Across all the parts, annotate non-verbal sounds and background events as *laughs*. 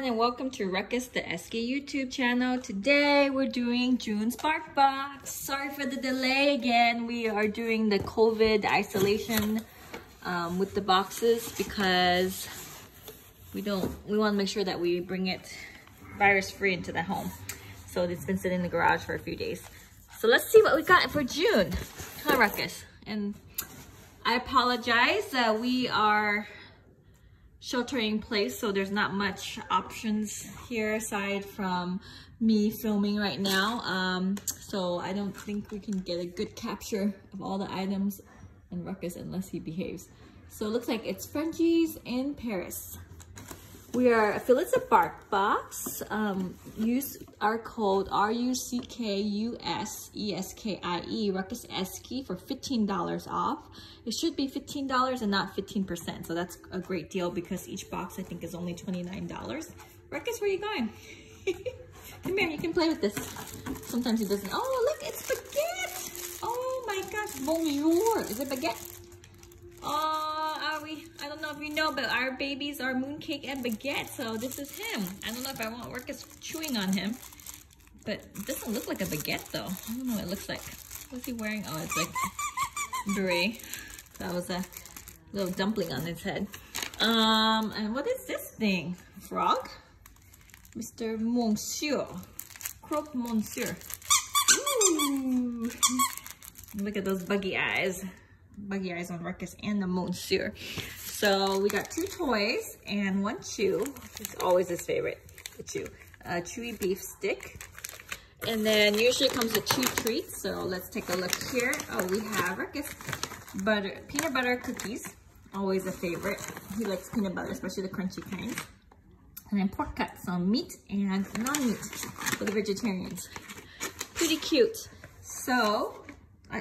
everyone and welcome to Ruckus the Eskie YouTube channel. Today we're doing June's BarkBox. Sorry for the delay again. We are doing the COVID isolation um, with the boxes because we don't, we want to make sure that we bring it virus free into the home. So it's been sitting in the garage for a few days. So let's see what we got for June. Hi Ruckus. And I apologize. Uh, we are sheltering in place so there's not much options here aside from me filming right now. Um, so I don't think we can get a good capture of all the items and Ruckus unless he behaves. So it looks like it's Frenchies in Paris we are affiliates of BarkBox. Um, use our code R-U-C-K-U-S-E-S-K-I-E, Ruckus Eskie for $15 off. It should be $15 and not 15%. So that's a great deal because each box I think is only $29. Ruckus, where are you going? *laughs* Come here, you can play with this. Sometimes he doesn't. Oh, look, it's baguette. Oh my gosh, bonjour. Is it baguette? Oh, we? I don't know if you know, but our babies are mooncake and baguette, so this is him. I don't know if I want Ruckus chewing on him, but doesn't look like a baguette though. I don't know what it looks like. What's he wearing? Oh, it's like beret. That was a little dumpling on his head. Um, and what is this thing? Frog? Mr. Monsieur. Croque Monsieur. Ooh. *laughs* Look at those buggy eyes buggy eyes on Ruckus and the Monsieur. So we got two toys and one chew. It's always his favorite, the chew. A chewy beef stick. And then usually comes with two treats. So let's take a look here. Oh, we have Ruckus butter, peanut butter cookies. Always a favorite. He likes peanut butter, especially the crunchy kind. And then pork cuts, so meat and non-meat for the vegetarians. Pretty cute. So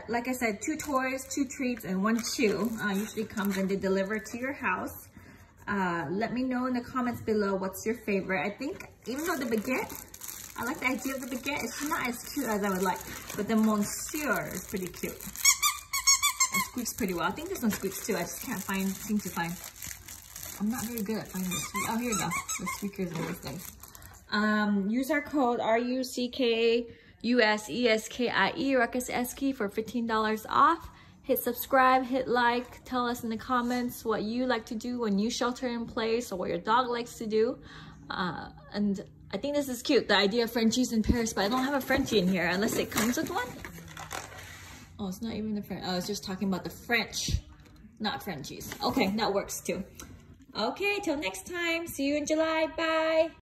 like I said, two toys, two treats, and one chew uh, usually comes and they deliver to your house. Uh, let me know in the comments below what's your favorite. I think even though the baguette, I like the idea of the baguette, it's not as cute as I would like, but the Monsieur is pretty cute. It squeaks pretty well. I think this one squeaks too. I just can't find, seem to find. I'm not very good at finding this. Oh, here you go. The squeakers and everything. Um, use our code R-U-C-K U-S-E-S-K-I-E, Ruckus Eskie for $15 off. Hit subscribe, hit like, tell us in the comments what you like to do when you shelter in place or what your dog likes to do. Uh, and I think this is cute, the idea of Frenchies in Paris, but I don't have a Frenchie in here unless it comes with one. Oh, it's not even the French. I was just talking about the French, not Frenchies. Okay, that works too. Okay, till next time. See you in July. Bye.